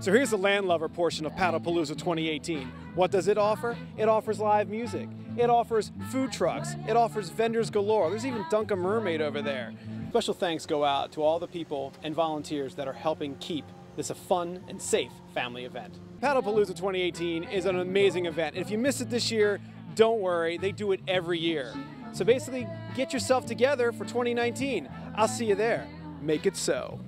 So here's the landlubber portion of Paddlepalooza 2018. What does it offer? It offers live music. It offers food trucks. It offers vendors galore. There's even Dunk a Mermaid over there. Special thanks go out to all the people and volunteers that are helping keep this a fun and safe family event. Paddlepalooza 2018 is an amazing event. If you miss it this year, don't worry, they do it every year. So basically, get yourself together for 2019. I'll see you there. Make it so.